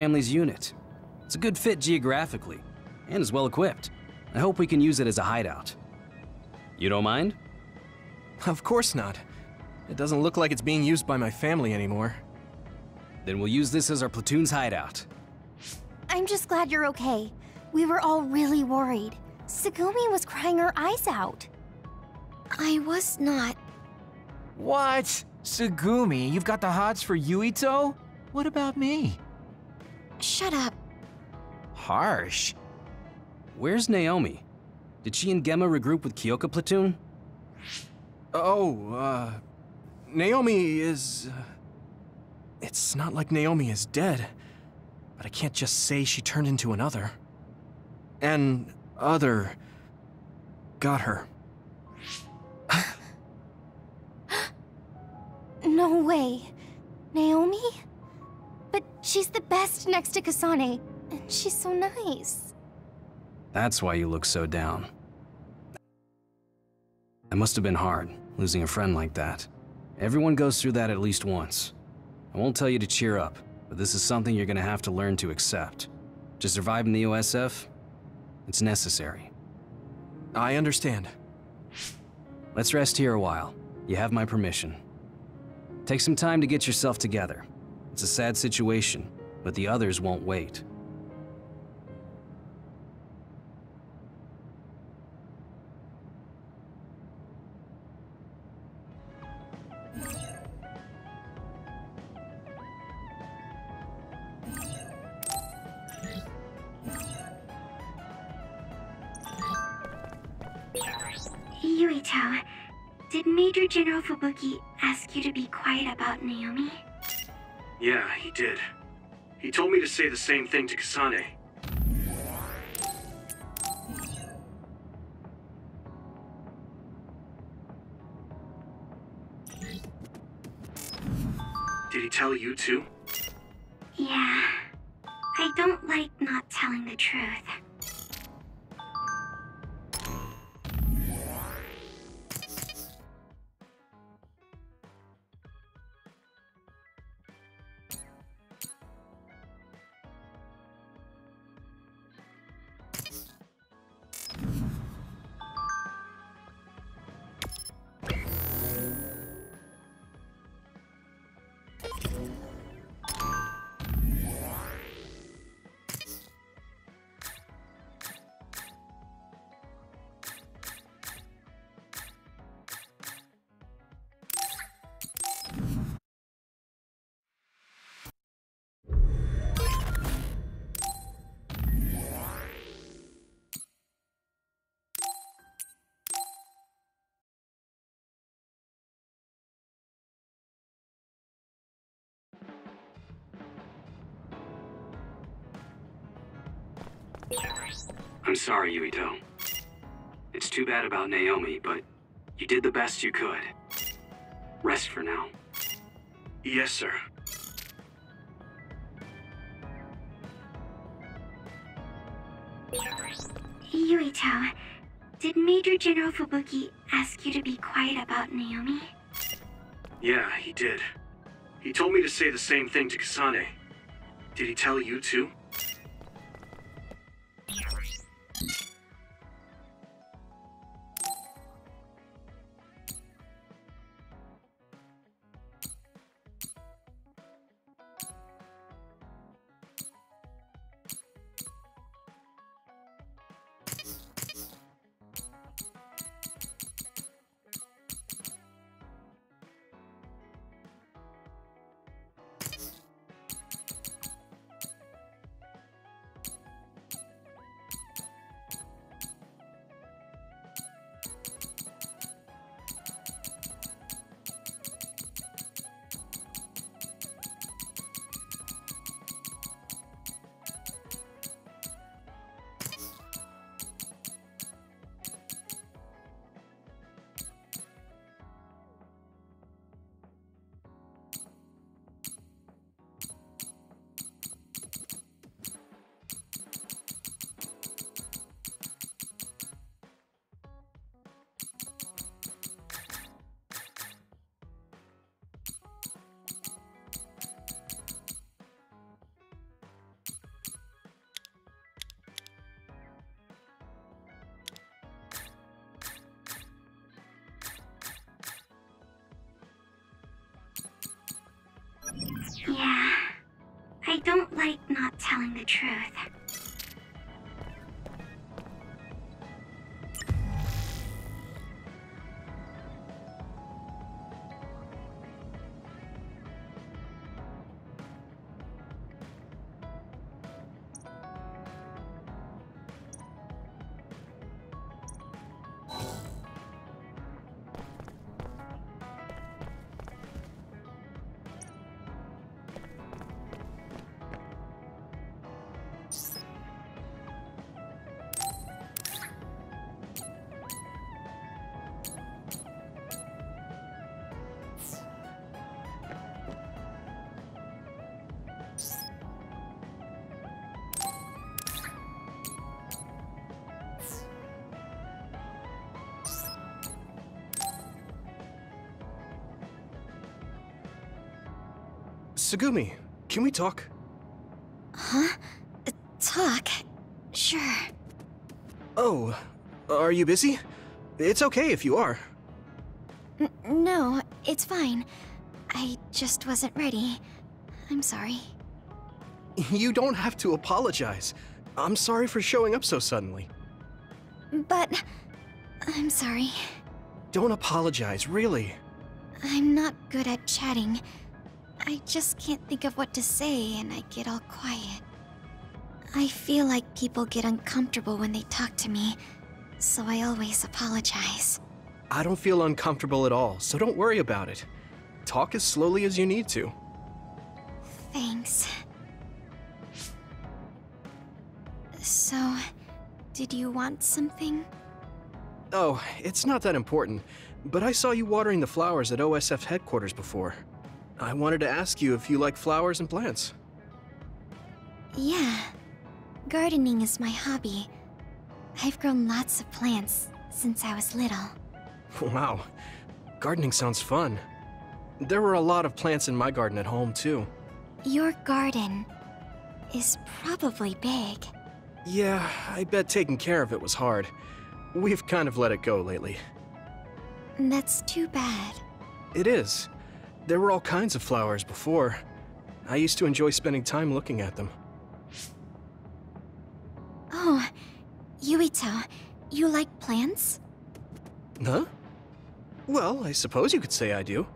family's unit. It's a good fit geographically, and is well equipped. I hope we can use it as a hideout. You don't mind? Of course not. It doesn't look like it's being used by my family anymore. Then we'll use this as our platoon's hideout. I'm just glad you're okay. We were all really worried. Tsugumi was crying her eyes out. I was not. What? Tsugumi, you've got the hots for Yuito? What about me? Shut up. Harsh. Where's Naomi? Did she and Gemma regroup with Kyoka Platoon? Oh, uh... Naomi is... Uh, it's not like Naomi is dead, but I can't just say she turned into another. And other... got her. no way. Naomi? But she's the best next to Kasane, and she's so nice. That's why you look so down. It must have been hard, losing a friend like that. Everyone goes through that at least once. I won't tell you to cheer up, but this is something you're gonna have to learn to accept. To survive in the OSF, it's necessary. I understand. Let's rest here a while. You have my permission. Take some time to get yourself together. It's a sad situation, but the others won't wait. Yuito, did Major General Fubuki ask you to be quiet about Naomi? Yeah, he did. He told me to say the same thing to Kasane. Did he tell you too? Yeah. I don't like not telling the truth. Sorry, Yuito. It's too bad about Naomi, but you did the best you could. Rest for now. Yes, sir. Yuito, did Major General Fubuki ask you to be quiet about Naomi? Yeah, he did. He told me to say the same thing to Kasane. Did he tell you too? Tsugumi, can we talk? Huh? Uh, Talk? Sure. Oh, are you busy? It's okay if you are. N no, it's fine. I just wasn't ready. I'm sorry. You don't have to apologize. I'm sorry for showing up so suddenly. But... I'm sorry. Don't apologize, really. I'm not good at chatting. I just can't think of what to say and I get all quiet. I feel like people get uncomfortable when they talk to me, so I always apologize. I don't feel uncomfortable at all, so don't worry about it. Talk as slowly as you need to. Thanks. So, did you want something? Oh, it's not that important, but I saw you watering the flowers at OSF headquarters before. I wanted to ask you if you like flowers and plants. Yeah. Gardening is my hobby. I've grown lots of plants since I was little. Wow, gardening sounds fun. There were a lot of plants in my garden at home, too. Your garden is probably big. Yeah, I bet taking care of it was hard. We've kind of let it go lately. That's too bad. It is. There were all kinds of flowers before. I used to enjoy spending time looking at them. Oh, Yuito, you like plants? Huh? Well, I suppose you could say I do.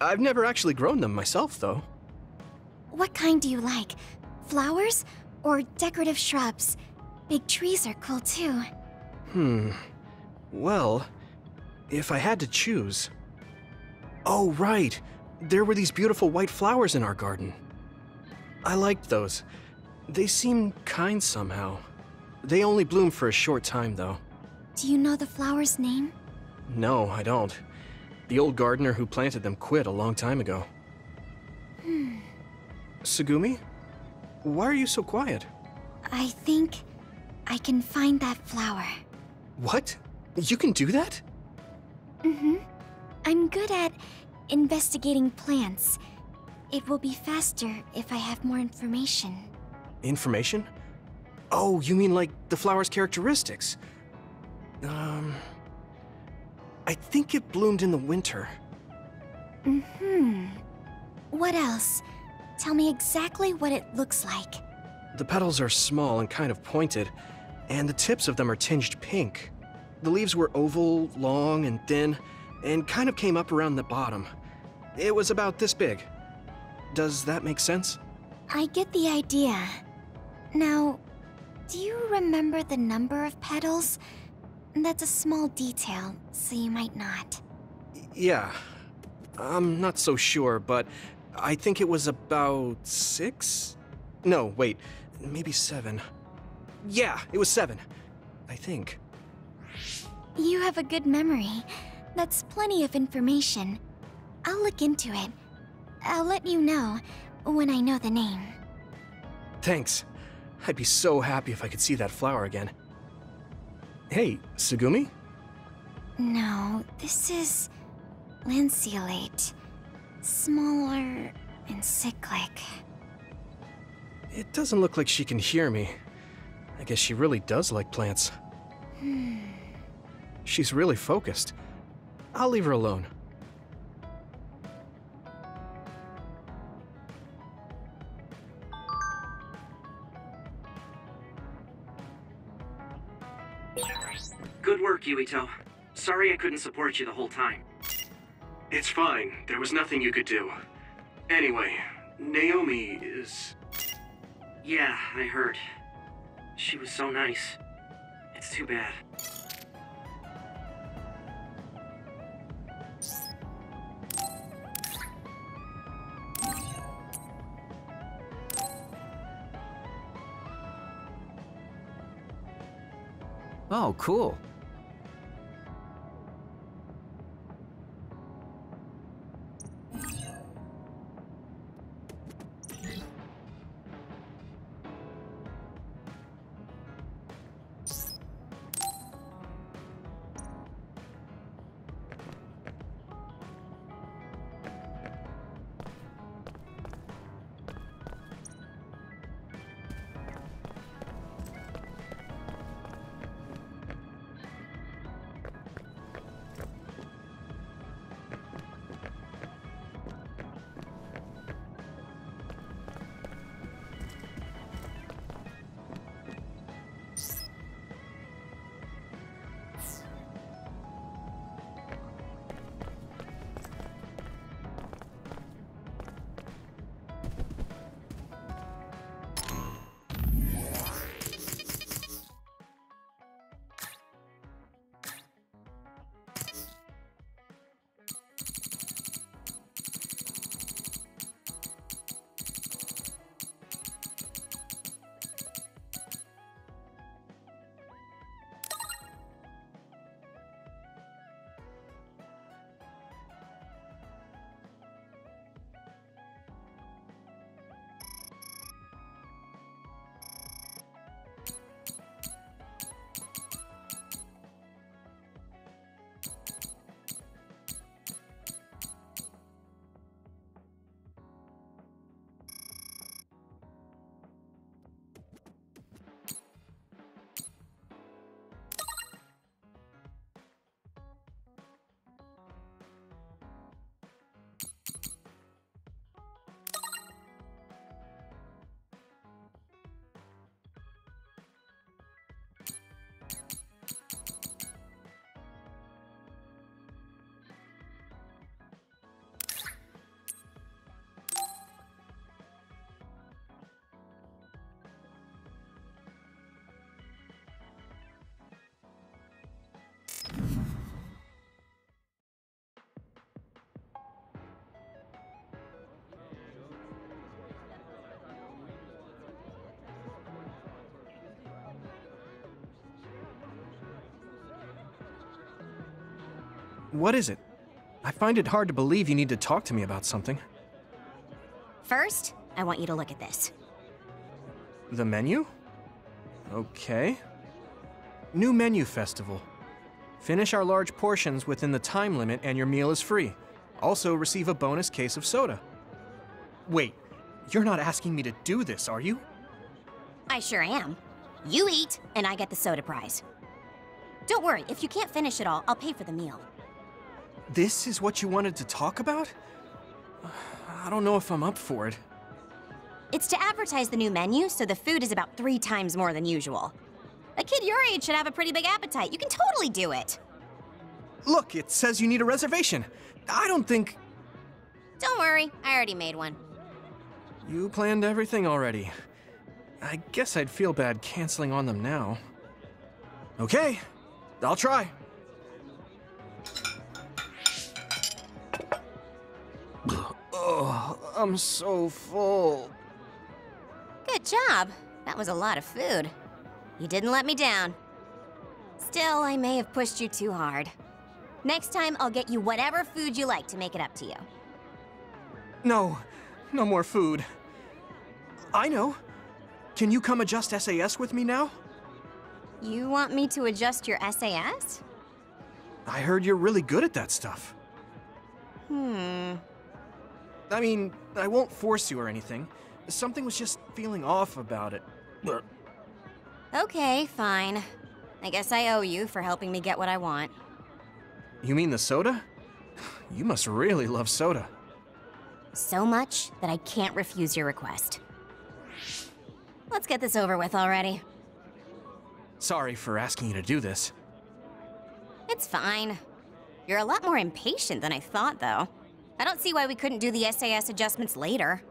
I've never actually grown them myself, though. What kind do you like? Flowers or decorative shrubs? Big trees are cool too. Hmm. Well, if I had to choose. Oh, right. There were these beautiful white flowers in our garden. I liked those. They seemed kind somehow. They only bloom for a short time, though. Do you know the flower's name? No, I don't. The old gardener who planted them quit a long time ago. Hmm. Tsugumi? Why are you so quiet? I think I can find that flower. What? You can do that? Mm-hmm. I'm good at investigating plants. It will be faster if I have more information. Information? Oh, you mean like the flower's characteristics? Um. I think it bloomed in the winter. Mm-hmm. What else? Tell me exactly what it looks like. The petals are small and kind of pointed, and the tips of them are tinged pink. The leaves were oval, long, and thin, and kind of came up around the bottom. It was about this big. Does that make sense? I get the idea. Now, do you remember the number of petals? That's a small detail, so you might not. Yeah. I'm not so sure, but I think it was about six? No, wait, maybe seven. Yeah, it was seven. I think. You have a good memory. That's plenty of information. I'll look into it. I'll let you know when I know the name. Thanks. I'd be so happy if I could see that flower again. Hey, Tsugumi? No, this is lanceolate. Smaller and cyclic. It doesn't look like she can hear me. I guess she really does like plants. Hmm. She's really focused. I'll leave her alone. Work, Yuito. Sorry I couldn't support you the whole time. It's fine. There was nothing you could do. Anyway, Naomi is. Yeah, I heard. She was so nice. It's too bad. Oh, cool. What is it? I find it hard to believe you need to talk to me about something. First, I want you to look at this. The menu? Okay. New menu festival. Finish our large portions within the time limit and your meal is free. Also, receive a bonus case of soda. Wait, you're not asking me to do this, are you? I sure am. You eat, and I get the soda prize. Don't worry, if you can't finish it all, I'll pay for the meal. This is what you wanted to talk about? I don't know if I'm up for it. It's to advertise the new menu, so the food is about three times more than usual. A kid your age should have a pretty big appetite. You can totally do it. Look, it says you need a reservation. I don't think. Don't worry, I already made one. You planned everything already. I guess I'd feel bad canceling on them now. Okay, I'll try. I'm so full. Good job. That was a lot of food. You didn't let me down. Still, I may have pushed you too hard. Next time, I'll get you whatever food you like to make it up to you. No, no more food. I know. Can you come adjust SAS with me now? You want me to adjust your SAS? I heard you're really good at that stuff. Hmm. I mean, I won't force you or anything. Something was just feeling off about it. Okay, fine. I guess I owe you for helping me get what I want. You mean the soda? You must really love soda. So much that I can't refuse your request. Let's get this over with already. Sorry for asking you to do this. It's fine. You're a lot more impatient than I thought, though. I don't see why we couldn't do the SAS adjustments later.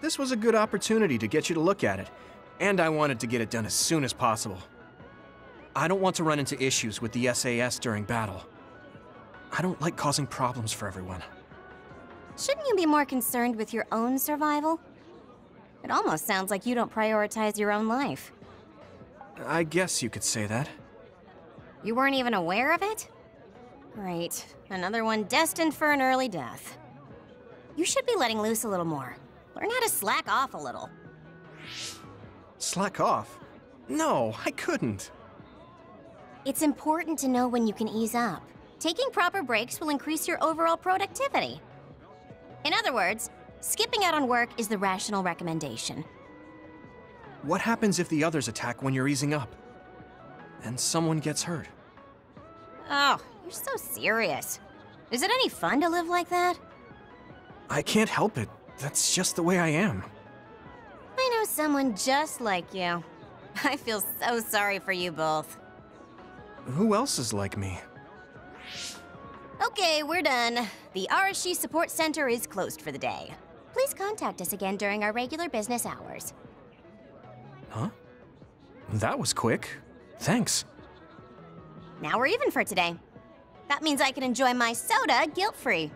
This was a good opportunity to get you to look at it, and I wanted to get it done as soon as possible. I don't want to run into issues with the SAS during battle. I don't like causing problems for everyone. Shouldn't you be more concerned with your own survival? It almost sounds like you don't prioritize your own life. I guess you could say that. You weren't even aware of it? Great. Another one destined for an early death. You should be letting loose a little more. Learn how to slack off a little. Slack off? No, I couldn't. It's important to know when you can ease up. Taking proper breaks will increase your overall productivity. In other words, skipping out on work is the rational recommendation. What happens if the others attack when you're easing up? And someone gets hurt? Oh, you're so serious. Is it any fun to live like that? I can't help it. That's just the way I am. I know someone just like you. I feel so sorry for you both. Who else is like me? Okay, we're done. The Arashi Support Center is closed for the day. Please contact us again during our regular business hours. Huh? That was quick. Thanks. Now we're even for today. That means I can enjoy my soda guilt-free.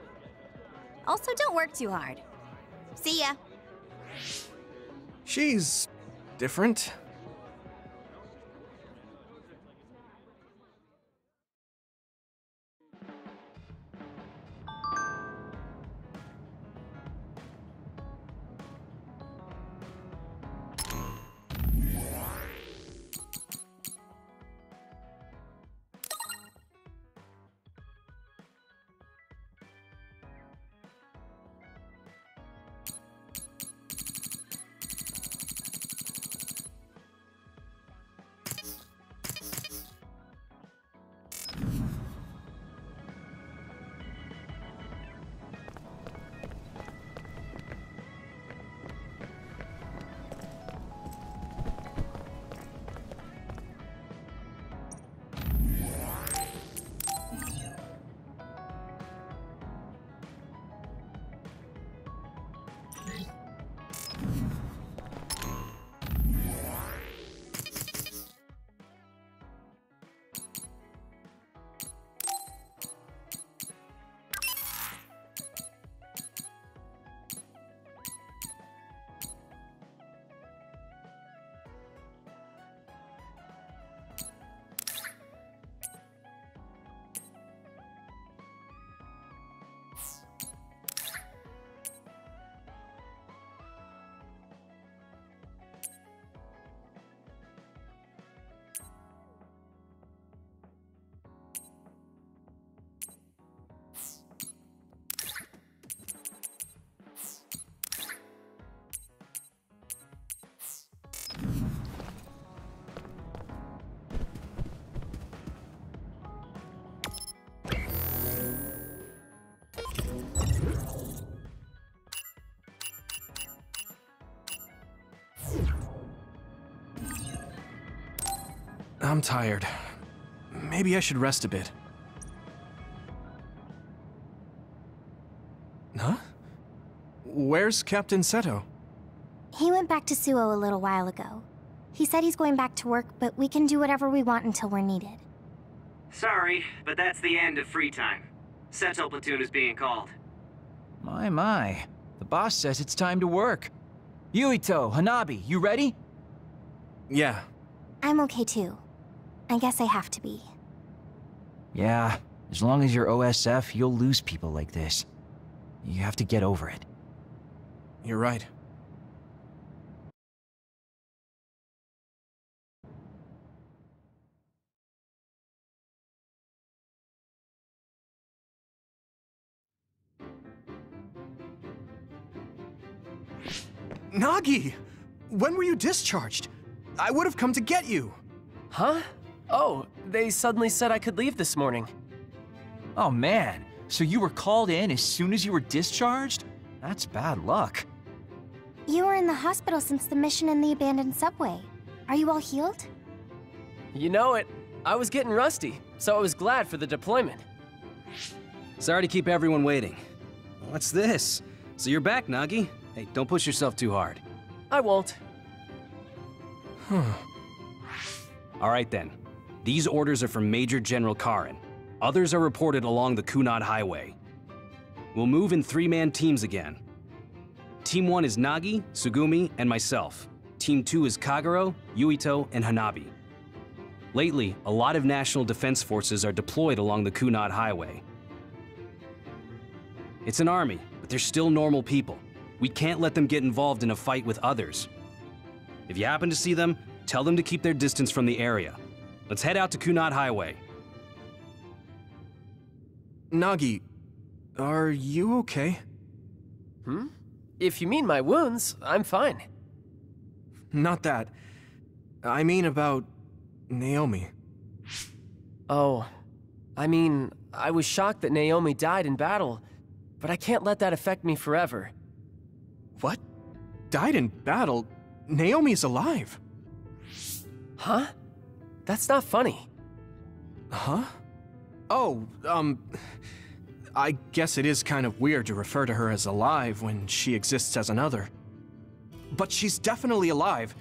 Also, don't work too hard. See ya. She's different. I'm tired. Maybe I should rest a bit. Huh? Where's Captain Seto? He went back to Suoh a little while ago. He said he's going back to work, but we can do whatever we want until we're needed. Sorry, but that's the end of free time. Seto platoon is being called. My, my. The boss says it's time to work. Yuito, Hanabi, you ready? Yeah, I'm okay too. I guess I have to be. Yeah, as long as you're OSF, you'll lose people like this. You have to get over it. you're right. Nagi! When were you discharged? I would have come to get you. Huh? Oh, they suddenly said I could leave this morning. Oh man, so you were called in as soon as you were discharged? That's bad luck. You were in the hospital since the mission in the abandoned subway. Are you all healed? You know it. I was getting rusty, so I was glad for the deployment. Sorry to keep everyone waiting. What's this? So you're back, Nagi? Hey, don't push yourself too hard. I won't. Hmm. All right then. These orders are from Major General Karen. Others are reported along the Kunad Highway. We'll move in three-man teams again. Team 1 is Nagi, Tsugumi, and myself. Team 2 is Kagero, Yuito, and Hanabi. Lately, a lot of national defense forces are deployed along the Kunad Highway. It's an army, but they're still normal people. We can't let them get involved in a fight with others. If you happen to see them, tell them to keep their distance from the area. Let's head out to Kunad Highway. Nagi, are you okay? Hmm? If you mean my wounds, I'm fine. Not that. I mean about Naomi. Oh, I mean, I was shocked that Naomi died in battle, but I can't let that affect me forever. What? Died in battle? Naomi's alive. Huh? That's not funny. Huh? Oh, um. I guess it is kind of weird to refer to her as alive when she exists as another. But she's definitely alive,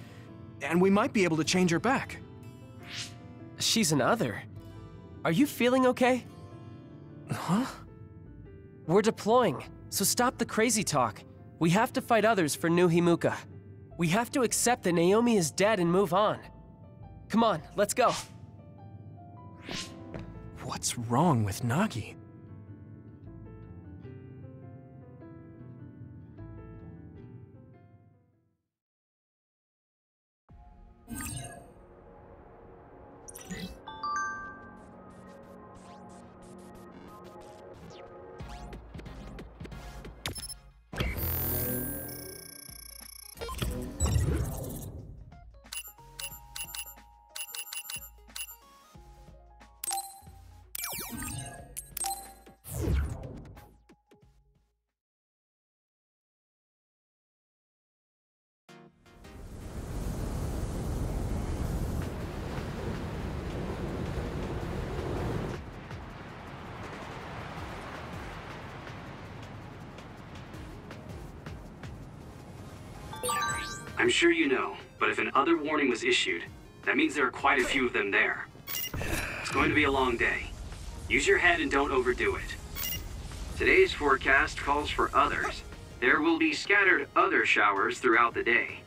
and we might be able to change her back. She's an other. Are you feeling okay? Huh? We're deploying, so stop the crazy talk. We have to fight others for New Himuka. We have to accept that Naomi is dead and move on. Come on, let's go. What's wrong with Nagi? I'm sure you know, but if an other warning was issued, that means there are quite a few of them there. It's going to be a long day. Use your head and don't overdo it. Today's forecast calls for others. There will be scattered other showers throughout the day.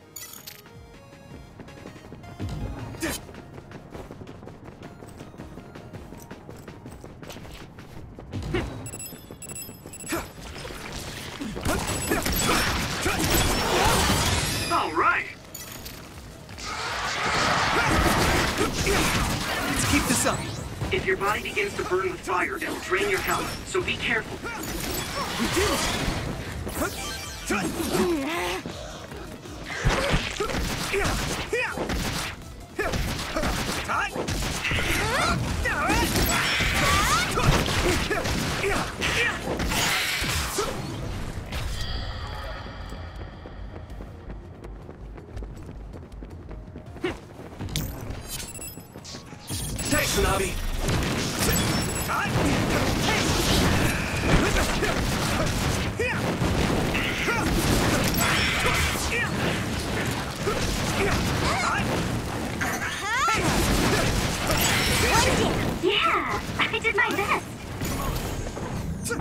Let's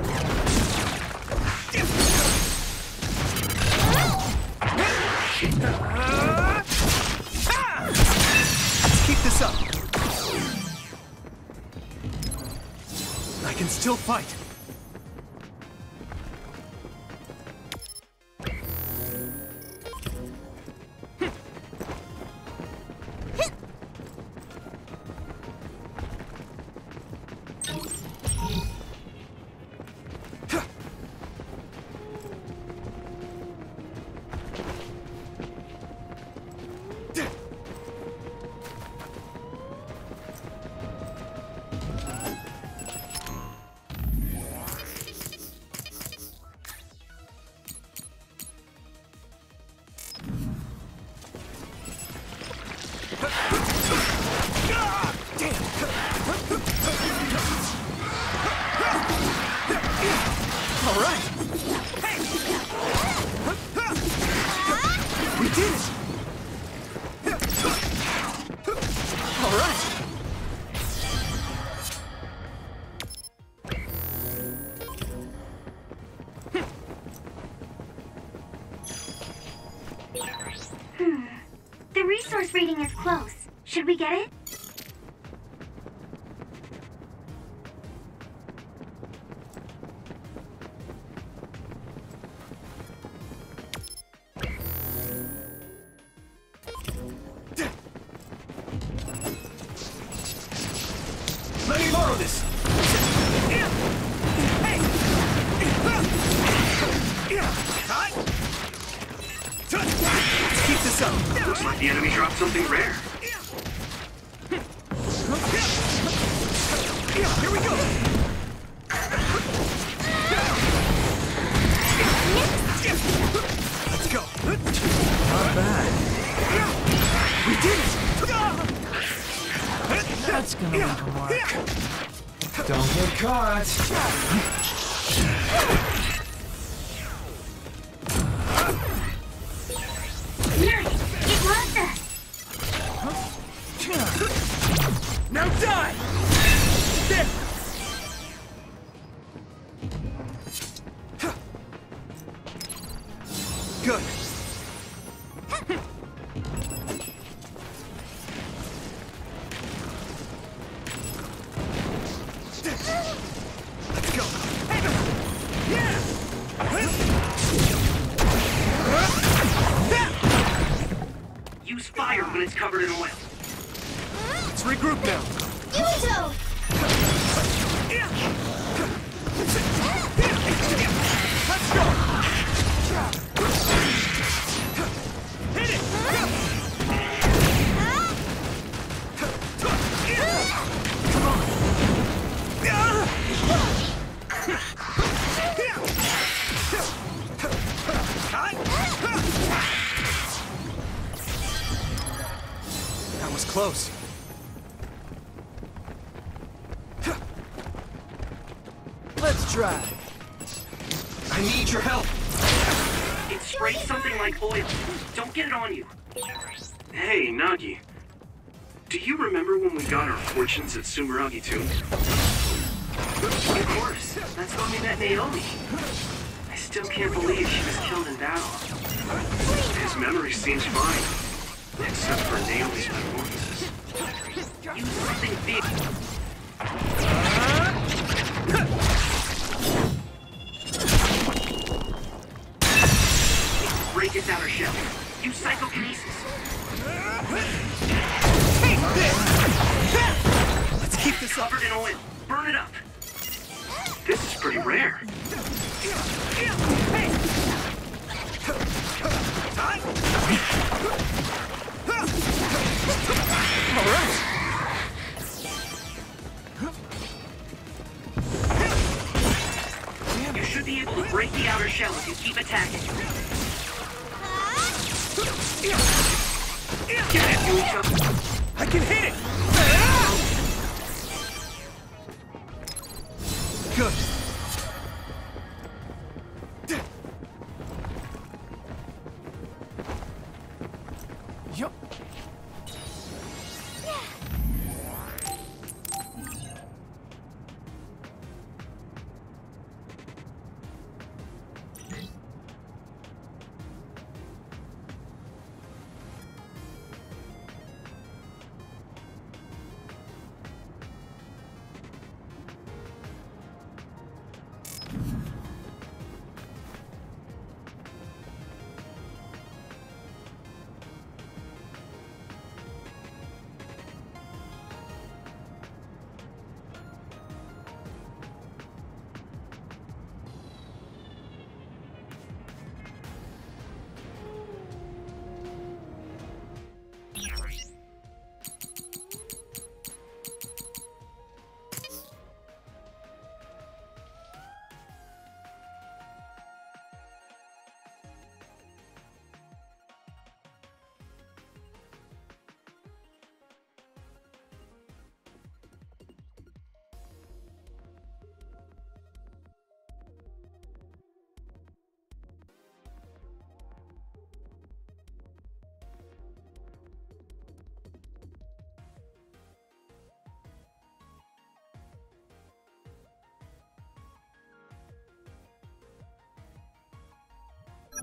keep this up. I can still fight. Looks like the enemy dropped something rare. Here we go. Let's go. Not bad. We did it. That's gonna leave a mark. Don't get caught. Got at Sumeragi Tomb? Of course. That's when we met Naomi. I still can't believe she was killed in battle. His memory seems fine. Except for Naomi's performances. Use something big. Break its outer shell. Use psychokinesis. Let's keep this up. In oil. Burn it up. This is pretty rare. All right. You should be able to break the outer shell if you keep attacking. Get it. I can hit it. Good.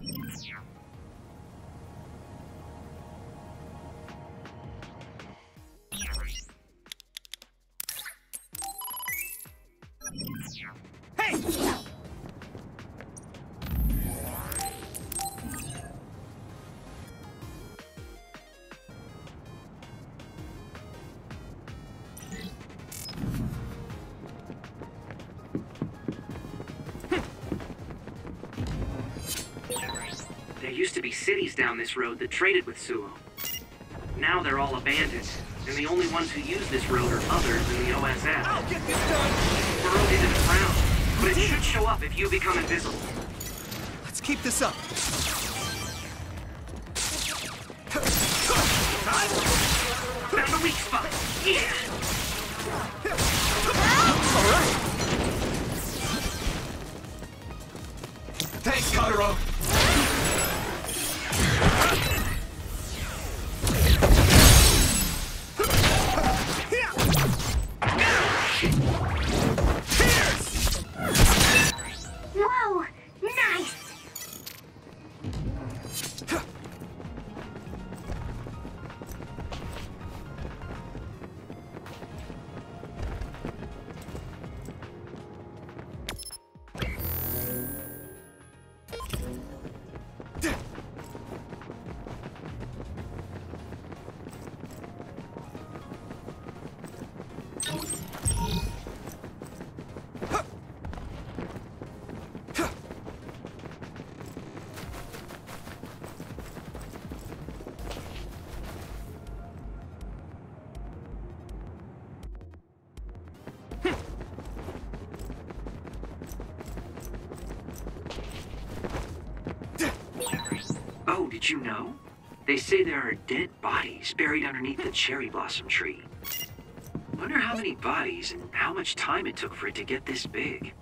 Yeah. There used to be cities down this road that traded with Suoh. Now they're all abandoned, and the only ones who use this road are others in the OSF. I'll get this done! Burrowed into the ground, but it should show up if you become invisible. Let's keep this up. Did you know? They say there are dead bodies buried underneath the cherry blossom tree. Wonder how many bodies and how much time it took for it to get this big.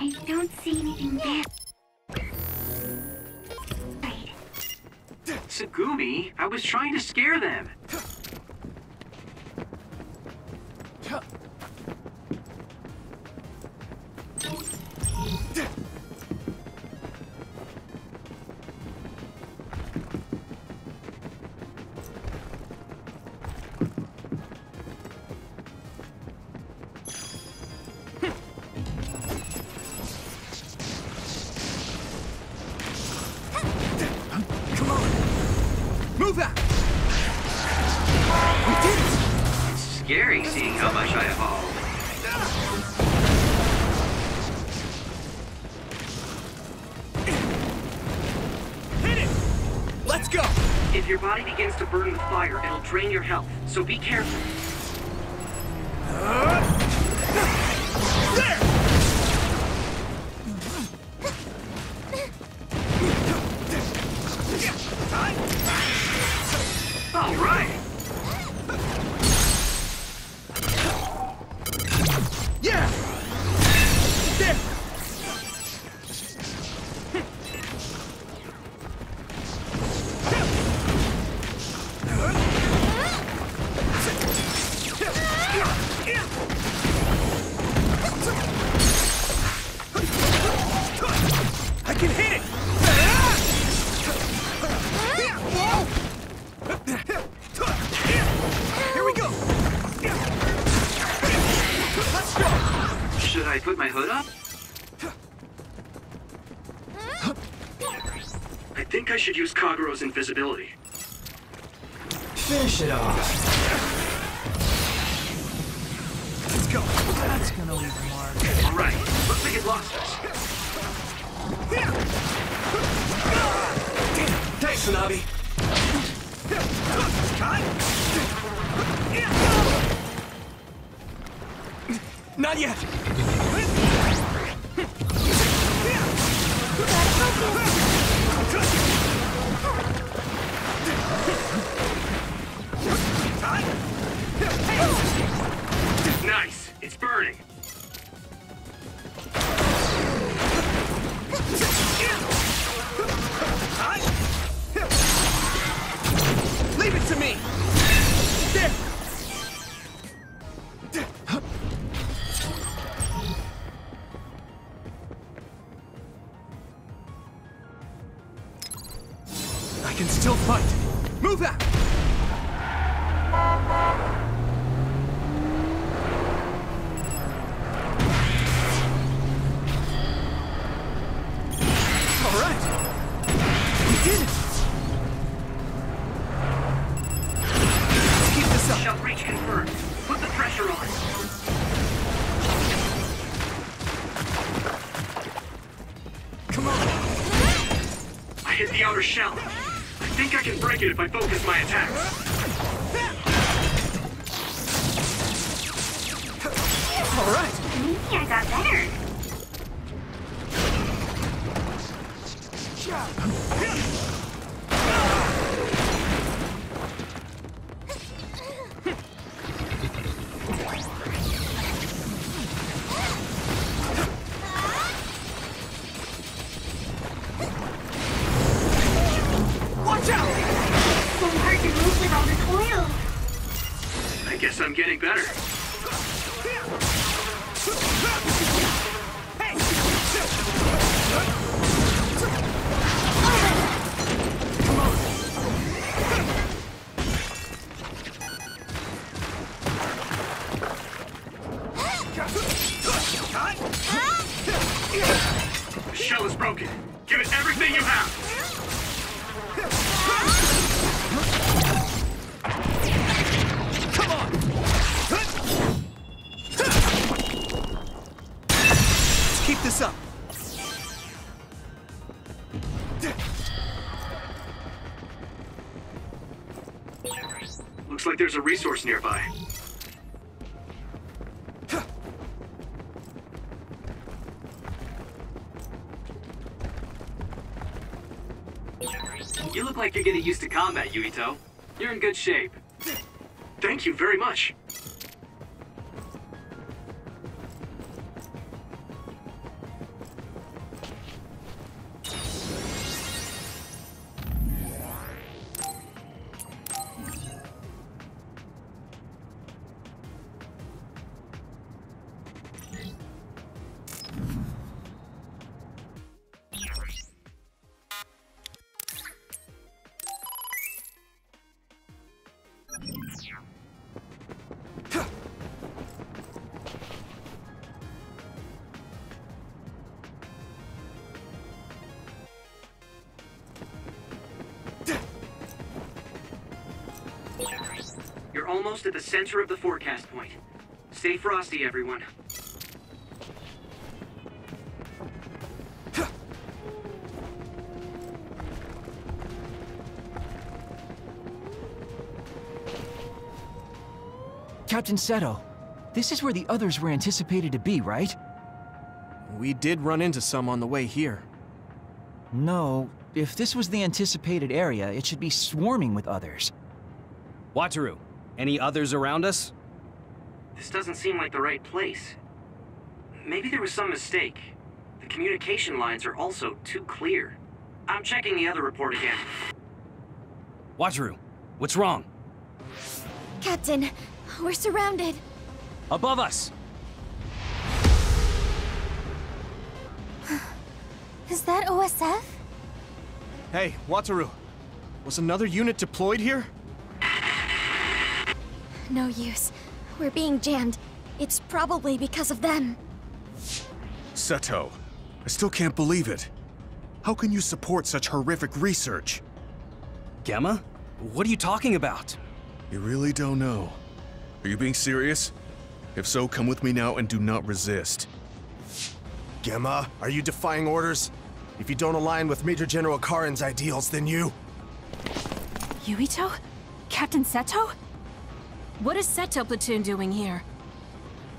I don't see anything there. Right. Tsugumi, I was trying to scare them. Body begins to burn with fire, it'll drain your health, so be careful. There. Should use I can still fight. Move out! All right! We did it! Keep this up. Confirmed. Put the pressure on. hit the outer shell it if I focus my attacks. All right! Maybe I got better. Looks like there's a resource nearby. You look like you're getting used to combat, Yuito. You're in good shape. Thank you very much. Almost at the center of the forecast point. Stay frosty, everyone. Captain Seto, this is where the others were anticipated to be, right? We did run into some on the way here. No, if this was the anticipated area, it should be swarming with others. Wataru, any others around us? This doesn't seem like the right place. Maybe there was some mistake. The communication lines are also too clear. I'm checking the other report again. Wataru, what's wrong? Captain, we're surrounded. Above us! Is that OSF? Hey, Wataru. Was another unit deployed here? No use. We're being jammed. It's probably because of them. Seto, I still can't believe it. How can you support such horrific research? Gemma? What are you talking about? You really don't know. Are you being serious? If so, come with me now and do not resist. Gemma, are you defying orders? If you don't align with Major General Karen's ideals, then you... Yuito? Captain Seto? What is Seto Platoon doing here?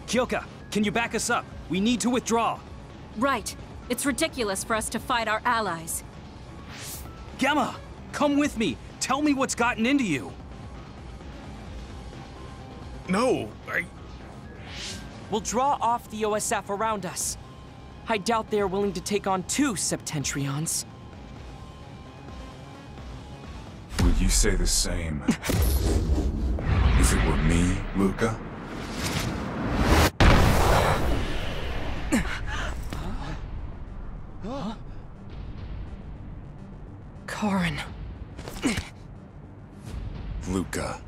Kyoka, can you back us up? We need to withdraw. Right. It's ridiculous for us to fight our allies. Gemma, come with me. Tell me what's gotten into you. No, I. We'll draw off the OSF around us. I doubt they are willing to take on two Septentrions. Would you say the same if it were me, Luka? Karen. Luka.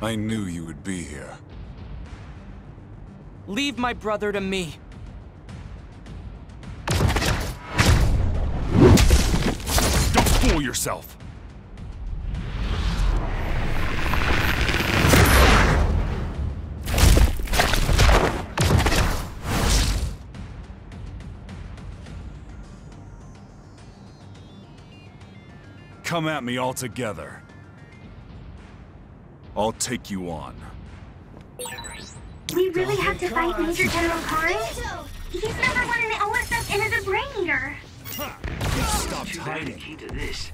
I knew you would be here. Leave my brother to me. Don't fool yourself! Come at me all together. I'll take you on. We really have to fight Major General Karen? He's number one in the OSF and is a brain eater. Stop Too bad it hiding. came to this.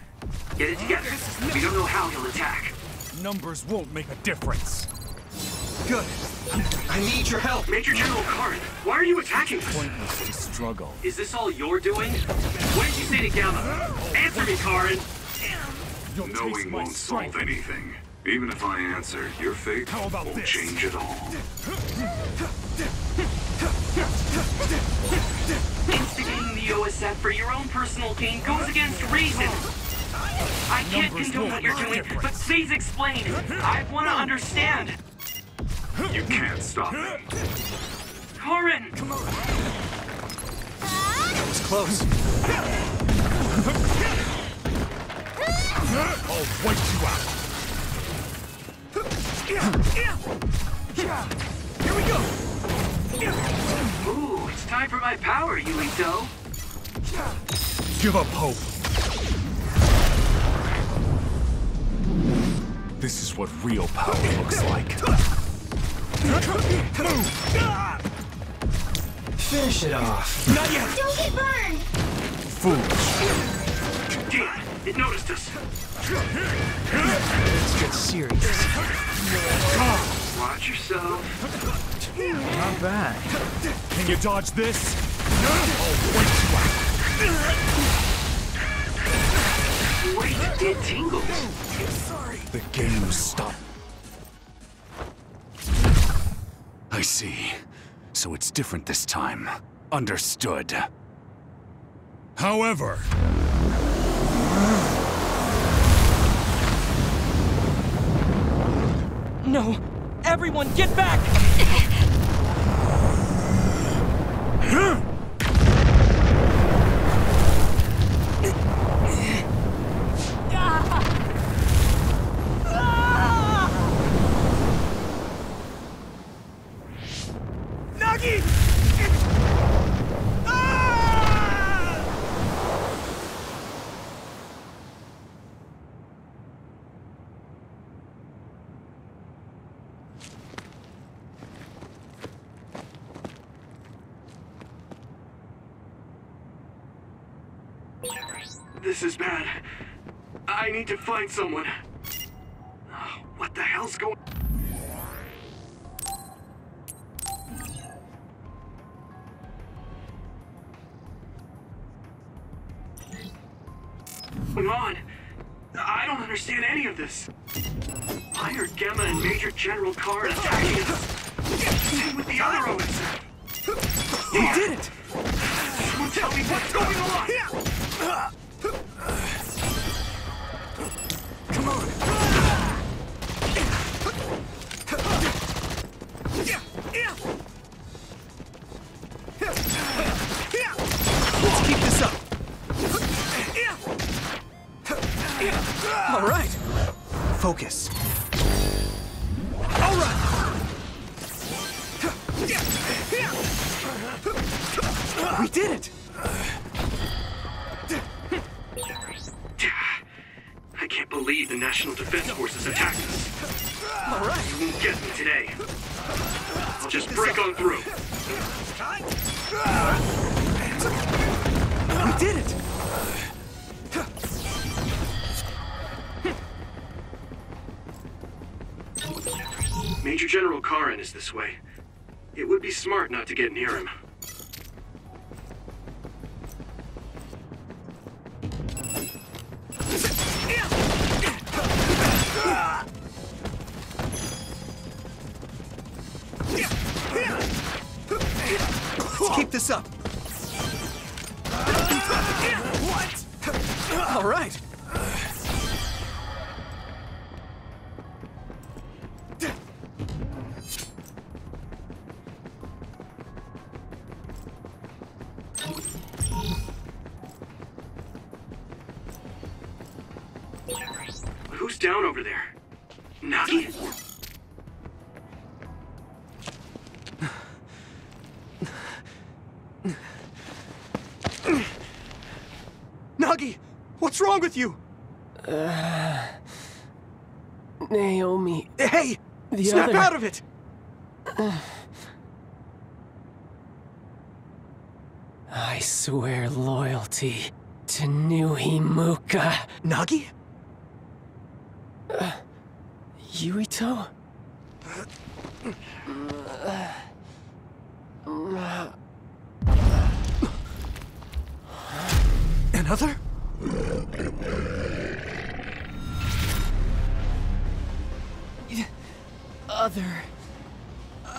Get it together. We don't know how he'll attack. Numbers won't make a difference. Good. I need your help. Major General Karen, why are you attacking us? Pointless to struggle. Is this all you're doing? What did you say to Gemma? Answer me, Karen! You'll Knowing won't solve anything. Even if I answer, your fate How about won't this? change at all. Instigating the OSF for your own personal gain goes against reason. I can't Numbers condone what you're make a doing, but please explain. I want to understand. You can't stop me. Karen! That was close. I'll wipe you out. Here we go. Ooh, it's time for my power, Yuito. Give up hope. This is what real power looks like. Finish it off. Not yet! Don't get burned! Foolish. Damn, it noticed us. Let's get serious. Watch yourself. Not bad. Can you dodge this? I'll wipe you out. Wait, it tingles. The game stopped. I see. So it's different this time. Understood. However, No! Everyone, get back! Nagi! This is bad. I need to find someone. Oh, What the hell's going on? I don't understand any of this. Why are Gemma and Major General Carr attacking us? Same with the other OSF. We did it! Someone tell me what's going on! Believe the National Defense Forces attacked us. All right. You won't get me today. I'll just break on through. We did it. Major General Karen is this way. It would be smart not to get near him.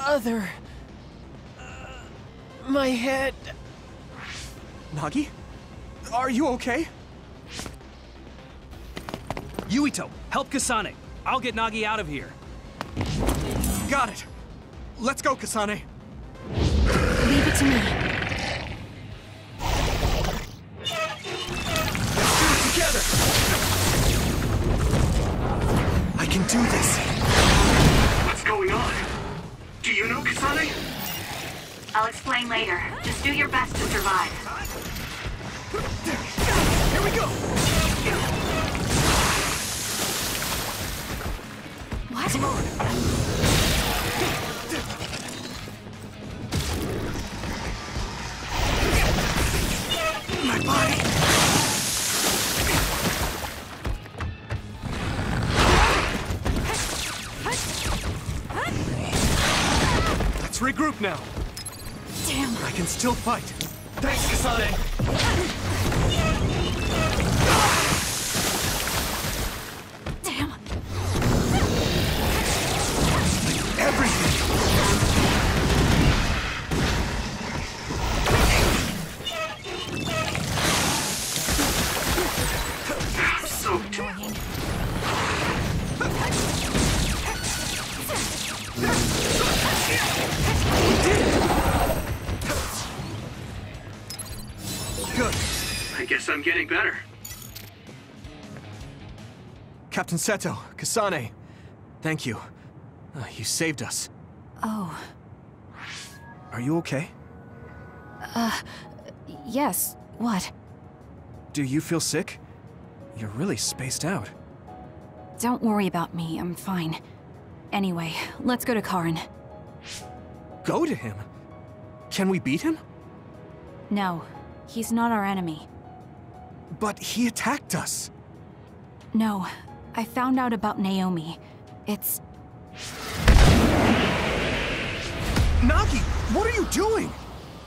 Other. Uh, my head. Nagi? Are you okay? Yuito, help Kasane. I'll get Nagi out of here. Got it. Let's go, Kasane. Leave it to me. Let's do it Together! I can do this. What's going on? Do you know Kasane? I'll explain later. Just do your best to survive. Here we go! Still fight. Thanks, Kasane. Captain Seto, Kasane, thank you. Uh, you saved us. Oh. Are you okay? Uh. Yes. What? Do you feel sick? You're really spaced out. Don't worry about me. I'm fine. Anyway, let's go to Karen. Go to him? Can we beat him? No, he's not our enemy. But he attacked us. No, I found out about Naomi. It's. Nagi, what are you doing?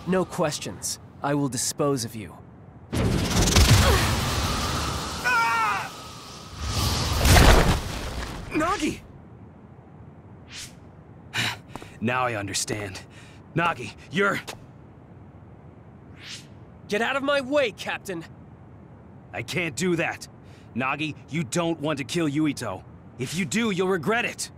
No questions. I will dispose of you. Ah! Nagi! Now I understand. Nagi, you're... Get out of my way, Captain! I can't do that. Nagi, you don't want to kill Yuito. If you do, you'll regret it.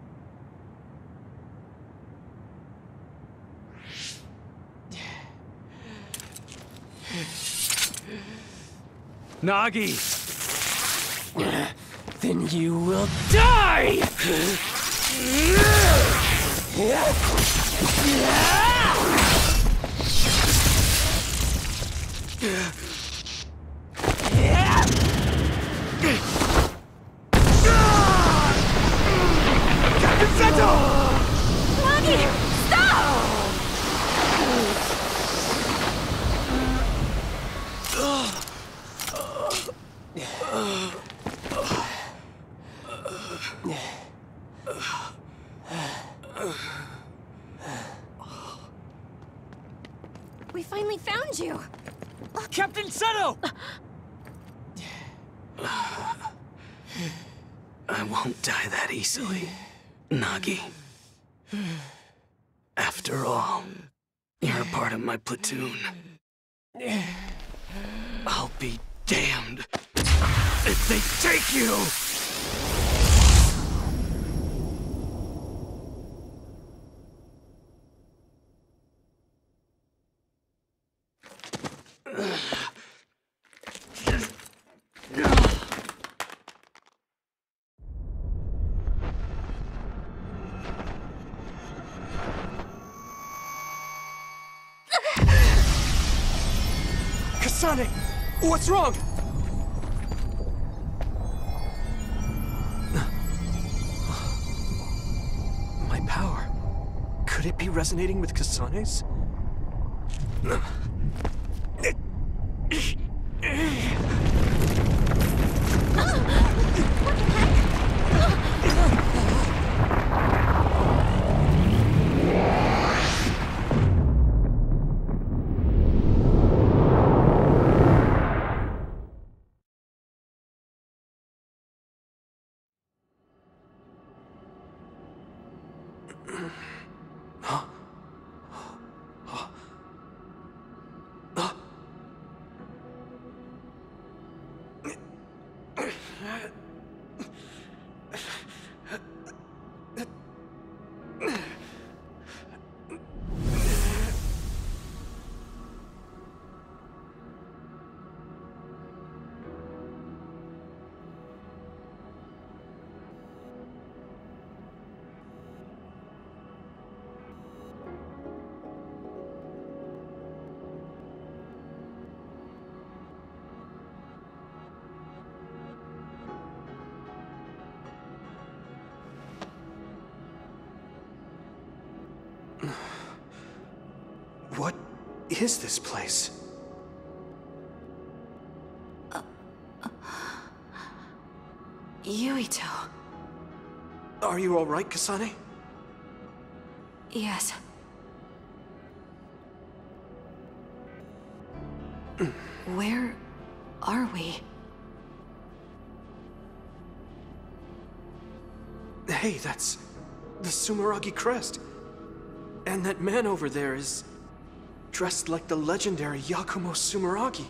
Nagi! Then you will die! Captain Seto! Nagi! Stop! We finally found you. Captain Seto! I won't die that easily, Nagi. After all, you're a part of my platoon. I'll be damned if they take you! What's wrong? My power. Could it be resonating with Kasane's? Is this place? Yuito. Are you alright, Kasane? Yes. Where are we? Hey, that's the Sumeragi crest. And that man over there is dressed like the legendary Yakumo Sumeragi.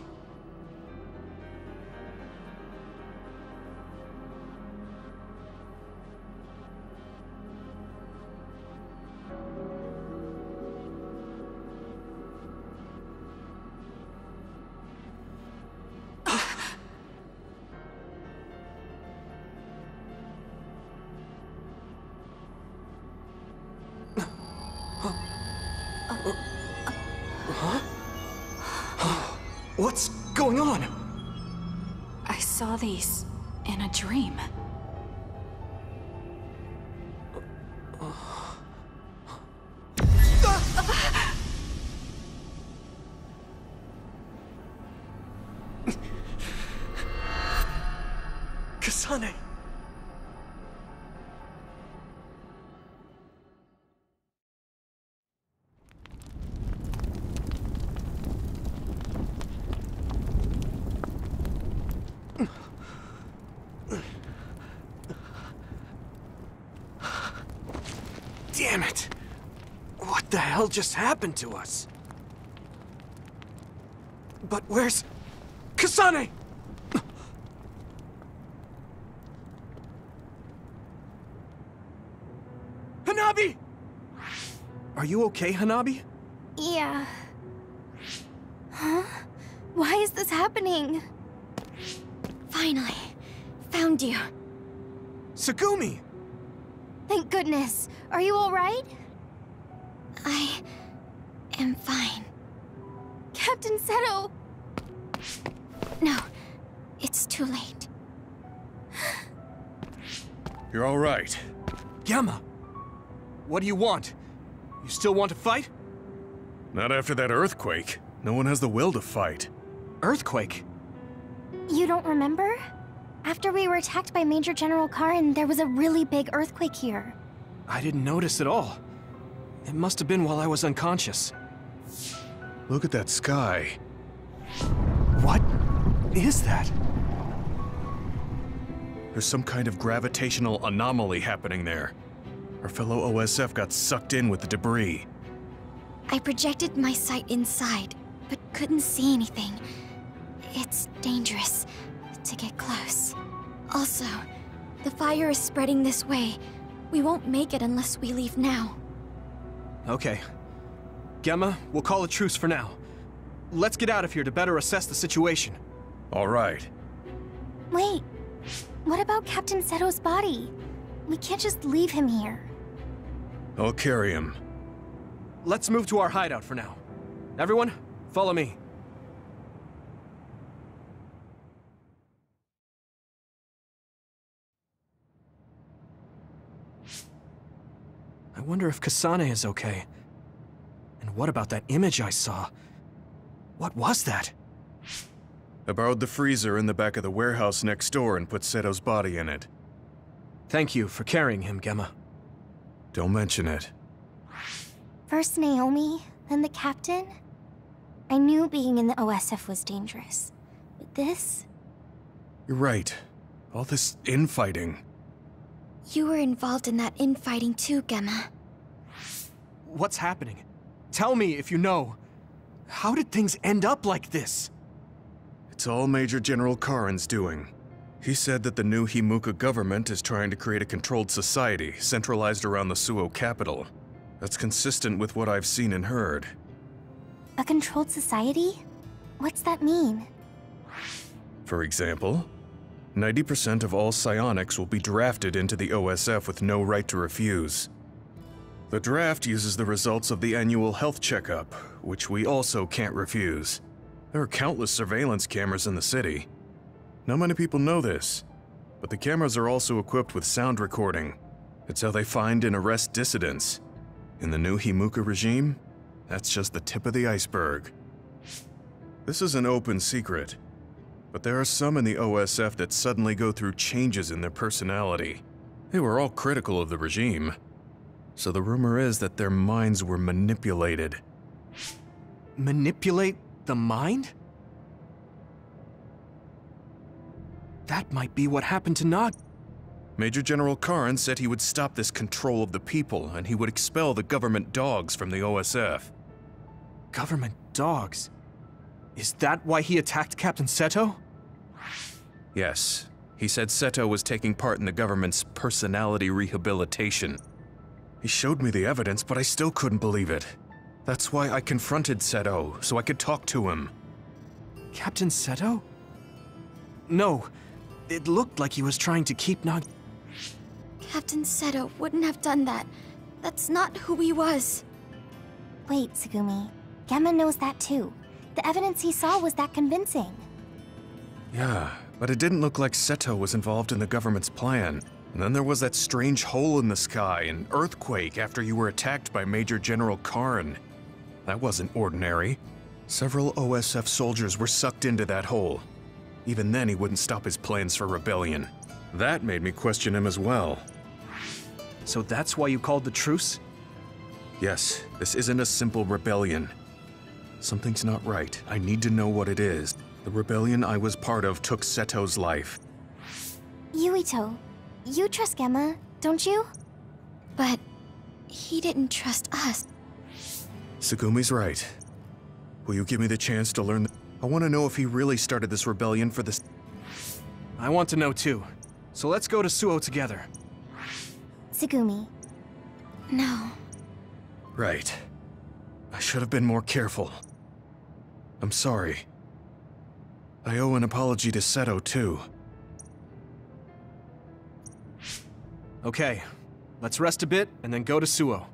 What the hell just happened to us? But where's... Kasane! Hanabi! Are you okay, Hanabi? Yeah. Huh? Why is this happening? Finally, found you. Tsugumi! Thank goodness. Are you alright? I am fine. Captain Seto! No, it's too late. You're all right. Gemma! What do you want? You still want to fight? Not after that earthquake. No one has the will to fight. Earthquake? You don't remember? After we were attacked by Major General Karen, there was a really big earthquake here. I didn't notice at all. It must have been while I was unconscious. Look at that sky. What is that? There's some kind of gravitational anomaly happening there. Our fellow OSF got sucked in with the debris. I projected my sight inside, but couldn't see anything. It's dangerous to get close. Also, the fire is spreading this way. We won't make it unless we leave now. Okay. Gemma, we'll call a truce for now. Let's get out of here to better assess the situation. All right. Wait. What about Captain Seto's body? We can't just leave him here. I'll carry him. Let's move to our hideout for now. Everyone, follow me. Wonder if Kasane is okay. And what about that image I saw? What was that? I borrowed the freezer in the back of the warehouse next door and put Seto's body in it. Thank you for carrying him, Gemma. Don't mention it. First Naomi, then the captain? I knew being in the OSF was dangerous. But this? You're right. All this infighting. You were involved in that infighting too, Gemma. What's happening? Tell me if you know. How did things end up like this? It's all Major General Karen's doing. He said that the new Himuka government is trying to create a controlled society centralized around the Suoh capital. That's consistent with what I've seen and heard. A controlled society? What's that mean? For example, 90% of all psionics will be drafted into the OSF with no right to refuse. The draft uses the results of the annual health checkup, which we also can't refuse. There are countless surveillance cameras in the city. Not many people know this, but the cameras are also equipped with sound recording. It's how they find and arrest dissidents. In the new Himuka regime, that's just the tip of the iceberg. This is an open secret, but there are some in the OSF that suddenly go through changes in their personality. They were all critical of the regime, so the rumor is that their minds were manipulated. Manipulate the mind? That might be what happened to Nog. Major General Karen said he would stop this control of the people and he would expel the government dogs from the OSF. Government dogs? Is that why he attacked Captain Seto? Yes. He said Seto was taking part in the government's personality rehabilitation. He showed me the evidence, but I still couldn't believe it. That's why I confronted Seto, so I could talk to him. Captain Seto? No. It looked like he was trying to keep Nog... Captain Seto wouldn't have done that. That's not who he was. Wait, Tsugumi. Gemma knows that too. The evidence he saw was that convincing. Yeah, but it didn't look like Seto was involved in the government's plan. And then there was that strange hole in the sky, an earthquake after you were attacked by Major General Karen. That wasn't ordinary. Several OSF soldiers were sucked into that hole. Even then, he wouldn't stop his plans for rebellion. That made me question him as well. So that's why you called the truce? Yes, this isn't a simple rebellion. Something's not right. I need to know what it is. The rebellion I was part of took Seto's life. Yuito, you trust Gemma, don't you? But he didn't trust us. Tsugumi's right. Will you give me the chance to learn? I want to know if he really started this rebellion for this. I want to know too. So let's go to Suoh together. Tsugumi. No. Right. I should have been more careful. I'm sorry. I owe an apology to Seto, too. Okay, let's rest a bit and then go to Suoh.